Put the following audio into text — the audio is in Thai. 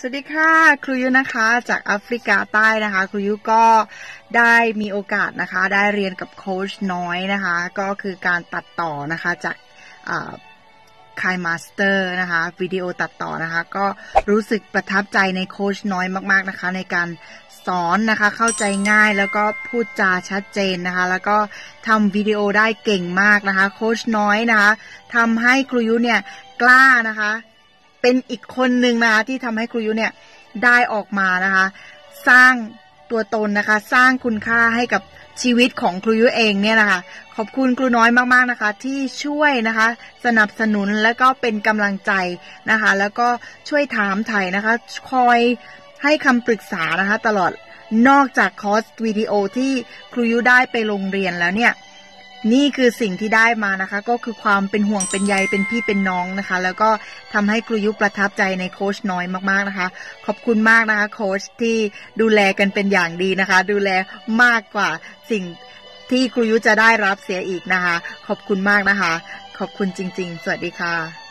สวัสดีค่ะครูยุนะคะจากแอฟริกาใต้นะคะ ครูยุก็ได้มีโอกาสนะคะ ได้เรียนกับโค้ชน้อยนะคะ ก็คือการตัดต่อนะคะจาก KineMaster นะคะวิดีโอตัดต่อนะคะ ก็รู้สึกประทับใจในโค้ชน้อยมาก ๆนะคะ ในการสอนนะคะเข้าใจง่ายแล้วก็พูดจาชัดเจนนะคะ แล้วก็ทำวิดีโอได้เก่งมากนะคะ โค้ชน้อยนะคะทำให้ครูยุเนี่ยกล้านะคะ เป็นอีกคนหนึ่งนะคะที่ทำให้ครูยุเนี่ยได้ออกมานะคะ สร้างตัวตนนะคะ สร้างคุณค่าให้กับชีวิตของครูยุเองเนี่ยนะคะ ขอบคุณครูน้อยมากๆนะคะ ที่ช่วยนะคะ สนับสนุนและก็เป็นกำลังใจนะคะ แล้วก็ช่วยถามไถ่นะคะ คอยให้คำปรึกษานะคะ ตลอดนอกจากคอร์สวิดีโอที่ครูยุได้ไปโรงเรียนแล้วเนี่ย นี่คือสิ่งที่ได้มานะคะ ก็คือความเป็นห่วงเป็นใยเป็นพี่เป็นน้องนะคะ แล้วก็ทำให้ครูยุประทับใจในโค้ชน้อยมากๆนะคะ ขอบคุณมากนะคะโค้ชที่ดูแลกันเป็นอย่างดีนะคะ ดูแลมากกว่าสิ่งที่ครูยุจะได้รับเสียอีกนะคะ ขอบคุณมากนะคะ ขอบคุณจริง ๆ สวัสดีค่ะ